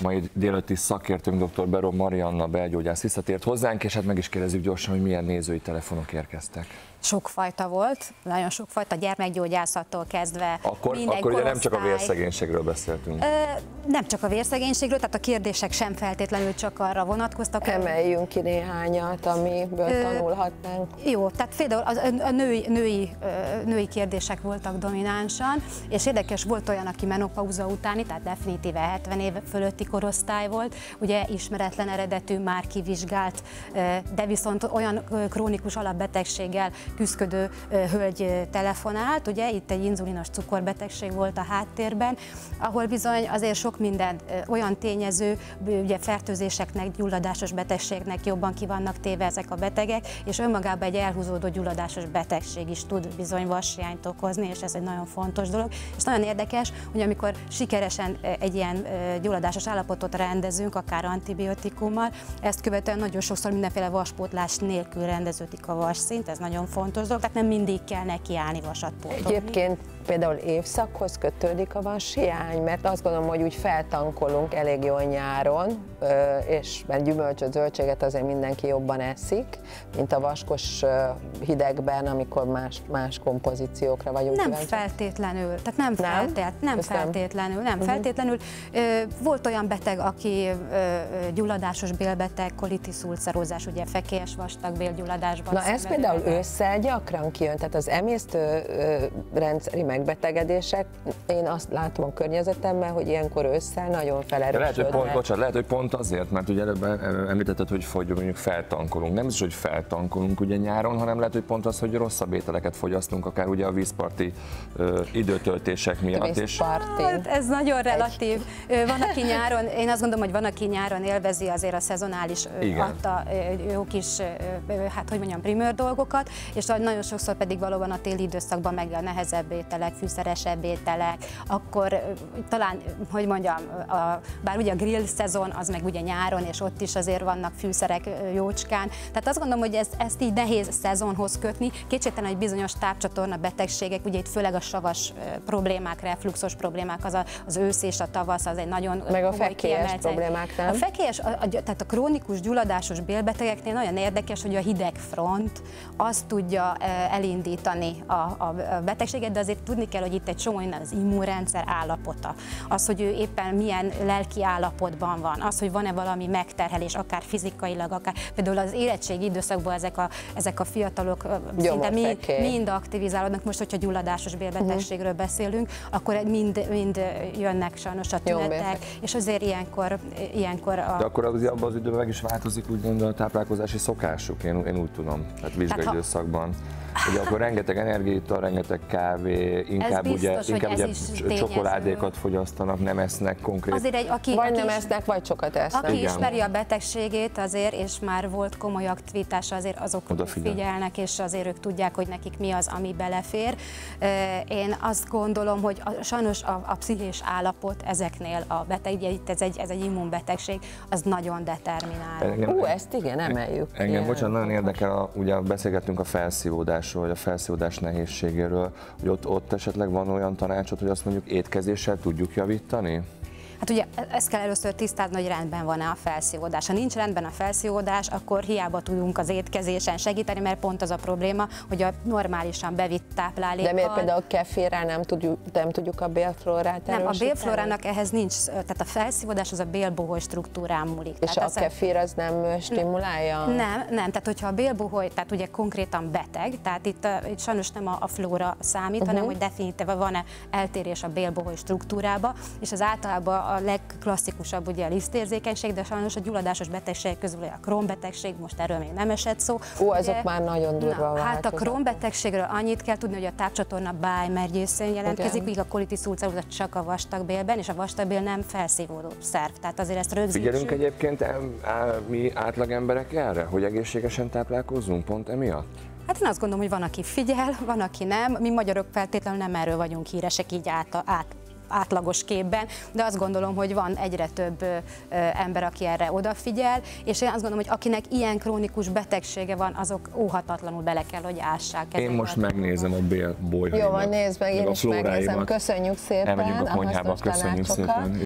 mai délőtti szakértőnk dr. Berom Marianna belgyógyász visszatért hozzánk, és hát meg is kérdezzük gyorsan, hogy milyen nézői telefonok érkeztek. Sokfajta volt, nagyon sokfajta, gyermekgyógyászattól kezdve Akkor, minden akkor ugye nem csak a vérszegénységről beszéltünk. Ö, nem csak a vérszegénységről, tehát a kérdések sem feltétlenül csak arra vonatkoztak. Emeljünk ki néhányat, amiből Ö, tanulhatnánk. Jó, tehát például az, a a női, női, női kérdések voltak dominánsan, és érdekes volt olyan, aki menopauza utáni, tehát definitíve 70 év fölötti korosztály volt, ugye ismeretlen eredetű, már kivizsgált, de viszont olyan krónikus alapbetegséggel küzdködő hölgy telefonált, ugye itt egy inzulinos cukorbetegség volt a háttérben, ahol bizony azért sok minden olyan tényező, ugye fertőzéseknek, gyulladásos betegségnek jobban ki vannak téve ezek a betegek, és önmagában egy elhúzódó gyulladásos betegség is tud bizony vashiányt okozni, és ez egy nagyon fontos dolog. És nagyon érdekes, hogy amikor sikeresen egy ilyen gyulladásos állapotot rendezünk, akár antibiotikummal, ezt követően nagyon sokszor mindenféle vaspótlás nélkül rendeződik a vasszint, ez nagyon fontos dolog, tehát nem mindig kell nekiállni vasat pótolni. Egyébként például évszakhoz kötődik a vashiány, mert azt gondolom, hogy úgy feltankolunk elég jól nyáron, és mert gyümölcsöt, zöldséget azért mindenki jobban eszik, mint a vaskos hidegben, amikor más, más kompozíciókra vagyunk Nem kíváncsiak. feltétlenül, tehát nem, Nem? feltét, nem Ezt feltétlenül, nem feltétlenül. Ö, Volt olyan beteg, aki gyulladásos bélbeteg, kolitis ulcerózás, ugye fekélyes vastagbélgyulladásban Na ez például ősszel gyakran kijön, tehát az emésztő rendszeri megbetegedések, én azt látom a környezetemben, hogy ilyenkor ősszel nagyon De lehet, hogy pont, felerősödnek. bocsánat, lehet, hogy pont azért, mert ugye előbb említetted, hogy, hogy mondjuk feltankolunk. Nem is, hogy feltankolunk ugye nyáron, hanem lehet, hogy pont az, hogy rosszabb ételeket fogyasztunk, akár ugye a vízparti ö, időtöltések miatt. Vízparti. Hát ez nagyon relatív. Ö, Van, aki nyáron, én azt gondolom, hogy van, aki nyáron élvezi azért a szezonális Igen. adta jó kis, hát hogy mondjam, primőr dolgokat, és nagyon sokszor pedig valóban a téli időszakban meg a nehezebb ételek, fűszeresebb ételek, akkor talán, hogy mondjam, a, bár ugye a grill szezon, az meg ugye nyáron, és ott is azért vannak fűszerek jócskán. Tehát azt gondolom, hogy ezt, ezt így nehéz szezonhoz kötni. Kétségtelen, hogy bizonyos tápcsatorna betegségek, ugye itt főleg a savas problémák, refluxos problémák, az a, az ősz és a tavasz, az egy nagyon Meg a fekélyes kiemelt- problémák, nem? A fekélyes, a, a, tehát a krónikus gyulladásos bélbetegeknél nagyon érdekes, hogy a hideg front azt tudja elindítani a, a, a betegséget, de azért tudni kell, hogy itt egy csomó az immunrendszer állapota, az, hogy ő éppen milyen lelki állapotban van, az, hogy van-e valami megterhelés, akár fizikailag, akár például az érettségi időszakban ezek a, ezek a fiatalok szinte mind, mind aktivizálódnak. Most, hogyha gyulladásos bélbetegségről beszélünk, akkor mind, mind jönnek sajnos a tünetek, és azért ilyenkor, ilyenkor a, de akkor az, abban az időben meg is változik úgymond a táplálkozási szokásuk, én, én úgy tudom, tehát vizsgai ha- időszakban. Ugye akkor rengeteg energiaital, rengeteg kávé, inkább biztos, ugye, hogy inkább ugye csokoládékat fogyasztanak, nem esznek konkrét. azért egy, aki, Vagy aki nem esznek, vagy sokat esznek. Aki Igen. ismeri a betegségét azért, és már volt komoly aktivitása, azért azok Odafigyel. figyelnek, és azért ők tudják, hogy nekik mi az, ami belefér. Én azt gondolom, hogy a, sajnos a, a pszichés állapot ezeknél a beteg, ugye itt ez egy, ez egy immunbetegség, az nagyon determinál. Engem- Ú, ezt igen, emeljük. Engem, bocsánat, nagyon érdekel, a, ugye beszélgettünk a felszívódásról, vagy a felszívódás nehézségéről, hogy ott, ott esetleg van olyan tanácsot, hogy azt mondjuk étkezéssel tudjuk javítani? Hát ugye ezt kell először tisztázni, hogy rendben van-e a felszívódás. Ha nincs rendben a felszívódás, akkor hiába tudunk az étkezésen segíteni, mert pont az a probléma, hogy a normálisan bevitt táplálékkal... De miért például kefirrel nem tudjuk, nem tudjuk a bélflórát Nem, a bélflórának ehhez nincs, tehát a felszívódás az a bélboholy struktúrán múlik. És tehát a kefir az nem stimulálja? Nem, nem, tehát hogyha a bélboholy, tehát ugye konkrétan beteg, tehát itt, itt sajnos nem a, a flóra számít, uh-huh. hanem hogy definitíve van-e eltérés a bélboholy struktúrába, és az általában a legklasszikusabb ugye a lisztérzékenység, de sajnos a gyulladásos betegség közül a krónbetegség, most erről még nem esett szó. Ó, azok Ugye- már nagyon durva Na, Hát a krónbetegségről annyit kell tudni, hogy a tápcsatorna bájmergyészőn jelentkezik, míg a kolitis ulceróza csak a vastagbélben, és a vastagbél nem felszívódó szerv. Tehát azért ezt rögzítsük. Figyelünk egyébként mi átlag emberek erre, hogy egészségesen táplálkozzunk pont emiatt? Hát én azt gondolom, hogy van, aki figyel, van, aki nem. Mi magyarok feltétlenül nem erről vagyunk híresek így át, át átlagos képben, de azt gondolom, hogy van egyre több ember, aki erre odafigyel, és én azt gondolom, hogy akinek ilyen krónikus betegsége van, azok óhatatlanul bele kell, hogy ássák. Én most a megnézem a bélbolyhaimat. Jó van, nézd meg, én a is megnézem. Köszönjük szépen Elmegyünk a konyhába, köszönjük tanácsokat. szépen.